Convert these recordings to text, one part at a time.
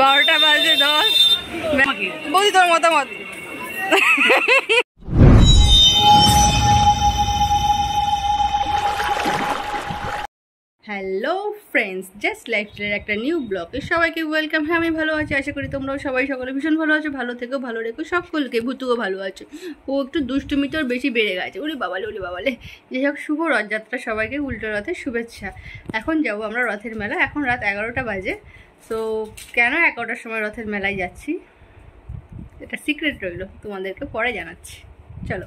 বারোটা বাজে দশ। বলি তোর মতামত। হ্যালো ফ্রেন্ডস জাস্ট লাইফস্টাইলের একটা নিউ ব্লগে সবাইকে ওয়েলকাম হ্যাঁ আমি ভালো আছি, আশা করি তোমরাও সবাই সকলে ভীষণ ভালো আছো, ভালো থেকেও ভালো রেখো, সকলকে, ভুতুও ভালো আছো। ও একটু দুষ্টুমি তোর বেশি বেড়ে গেছে। ওরে বাবালে ওরে বাবালে। যাই হোক, শুভ রথযাত্রা সবাইকে, উল্টো রথের শুভেচ্ছা। এখন যাব আমরা রথের মেলা। এখন রাত এগারোটা বাজে। তো কেন এগারোটার সময় রথের মেলায় যাচ্ছি? এটা সিক্রেট রইল, তোমাদেরকে পরে জানাচ্ছি। চলো।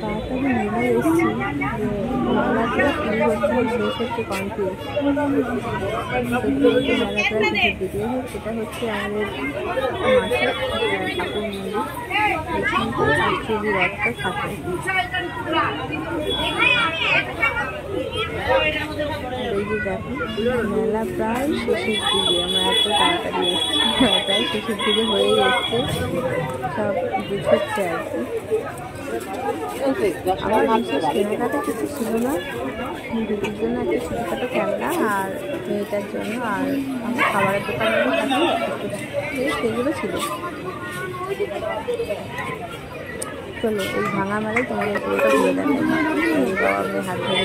তাড়াতাড়ি মেলায় এসেছি মেলা পুরো ফুল হচ্ছে হচ্ছে কনফিউজ মেলা দিকে হোক সেটা হচ্ছে আমাদের মাঠে ঠাকুর মন্দির থাকে এই যে দেখো। মেলা প্রায় শেষের দিকে, আমরা এত তাড়াতাড়ি এসেছি। প্রায় শেষের দিকে হয়ে এসছে। সব গুছোচ্ছে আর কি। আমার বিশেষ কেনাকাটা কিছু ছিল না। দুটির জন্য একটা ছোটোখাটো ক্যামেরা আর মেয়েটার জন্য আর আমার খাবারের দোকানগুলো সেগুলো ছিল। চলো, এই ভাঙা মেলায় তোমাদের পুরোটা ঘুরে দেখো আমি হাত ধরে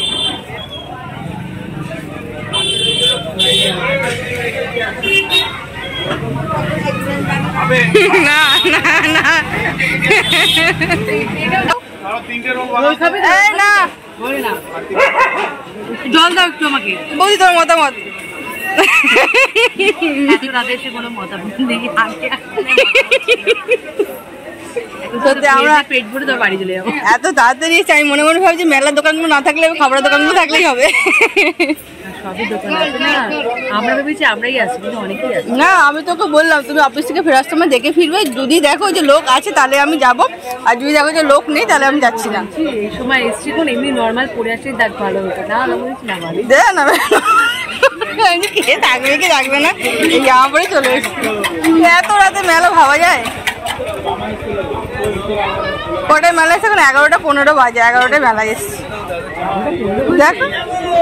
না না না। না। জল দাও একটু আমাকে। বৌদি তোর মতামত। এত তাড়াতাড়ি আমি মনে মনে ভাবছি মেলার দোকানগুলো না থাকলে খাবারের দোকানগুলো থাকলেই হবে। সবই দোকান আছে না? আমরা ভেবেছি আমরাই আছি কিন্তু অনেকেই আছে। না আমি তোকে বললাম তুমি অফিস থেকে ফেরার সময় দেখে ফিরবে। যদি দেখো যে লোক আছে তাহলে আমি যাব। আর যদি দেখো যে লোক নেই তাহলে আমি যাচ্ছি না। এই সময় এসছি কোন এমনি নর্মাল পরে আসলে দেখ ভালো হতো। না বলছি না ভালো দে না কে থাকবে কি থাকবে না? এই জামা পরে চলে এসছি। এত রাতে মেলা ভাবা যায়? কটায় মেলা এসে এখন এগারোটা পনেরো বাজে এগারোটায় মেলা এসছি। দেখো।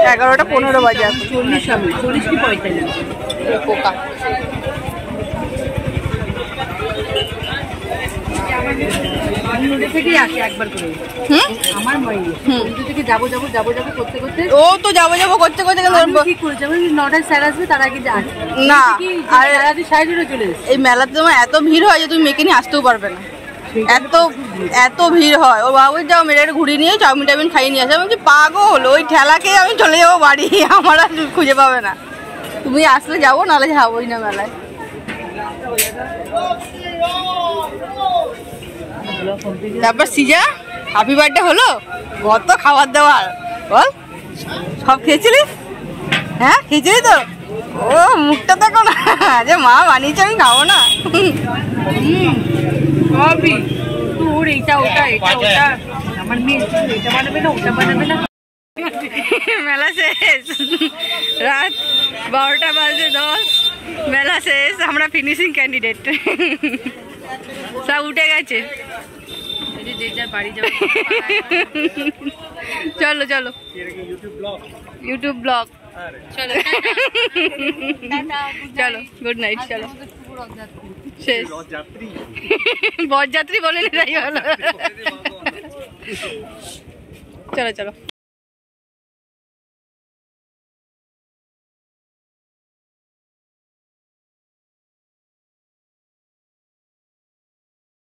এগারোটা পনেরো বাজে চল্লিশ চল্লিশ কি পঁয়তাল্লিশ? পোকা ও তো যাব যাব করতে করতে নটায় স্যার আসবে তার আগে না, আর- এই মেলাতে তোমার এত ভিড় হয় যে তুমি মেয়েকে নিয়ে আসতেও পারবে না। এত এত ভিড় হয়। ও বাবু যাও মেয়েটা ঘুরিয়ে নিয়ে চাউমিন টাউমিন খাইয়ে নিয়ে আসে। আমি বলছি, পাগল, ওই ঠেলাকে আমি চলে যাব বাড়ি। আমার আর খুঁজে পাবে না। তুমি আসলে যাব, নাহলে যাবোই না মেলায়। তারপর সিজা হ্যাপি বার্থডে হলো? কত খাবার দাবার। বল, সব খেয়েছিলিস? হ্যাঁ খেয়েছিলি তো? ও মুখটা দেখো না। যে মা বানিয়েছে আমি খাব না। সবই। তোর এইটা ওটা এটা ওটা। আমার মেয়ে এটা বানাবে না ওটা বানাবে না। মেলা শেষ। রাত বারোটা বাজে দশ। মেলা শেষ আমরা ফিনিশিং ক্যান্ডিডেট সব উঠে গেছে। চলো চলো। ইউটিউব ব্লগ চলো চলো। গুড নাইট চলো শেষ। বরযাত্রী বলে তাই চলো চলো।